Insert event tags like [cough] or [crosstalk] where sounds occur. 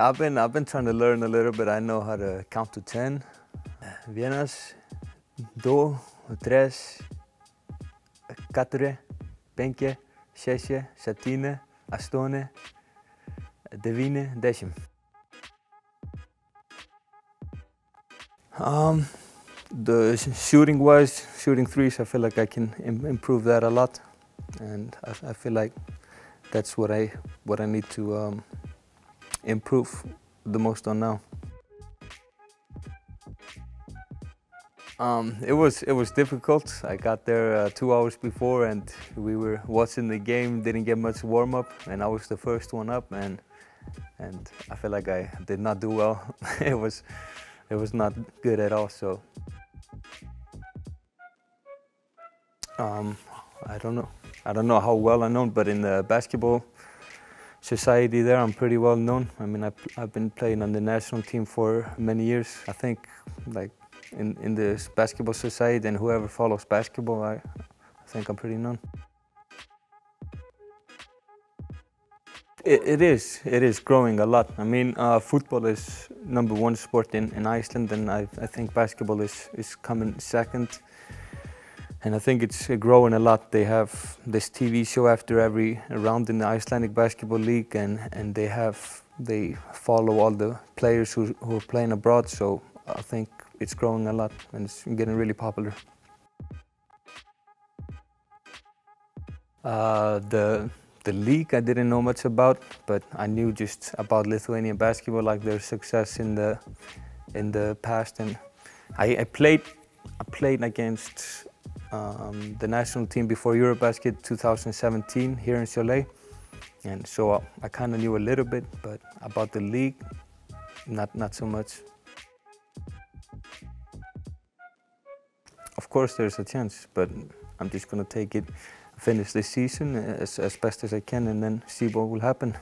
I've been I've been trying to learn a little bit. I know how to count to ten. Vienas, do, tres, quatre, penke, šeše, septyni, aštuoni, devyni, dešimt. Um, the shooting wise, shooting threes, I feel like I can Im improve that a lot, and I, I, feel like that's what I what I need to um, improve the most on now. Um, it was it was difficult. I got there uh, two hours before, and we were watching the game. Didn't get much warm up, and I was the first one up, and and I feel like I did not do well. [laughs] it was it was not good at all. So um, I don't know. I don't know how well I know, but in the basketball society there, I'm pretty well known. I mean, I've, I've been playing on the national team for many years. I think, like in in the basketball society and whoever follows basketball, I, I think I'm pretty known. It, it is. It is growing a lot. I mean, uh, football is number one sport in, in Iceland, and I, I think basketball is, is coming second and I think it's growing a lot. They have this TV show after every round in the Icelandic Basketball League, and and they have they follow all the players who who are playing abroad. So I think it's growing a lot, and it's getting really popular. Uh, the the league I didn't know much about, but I knew just about Lithuanian basketball, like their success in the in the past, and I, I played I played against um, the national team before Eurobasket 2017 here in Šiauliai. And so uh, I kind of knew a little bit, but about the league, not, not so much. Of course there's a chance, but I'm just going to take it, finish this season as, as best as I can and then see what will happen.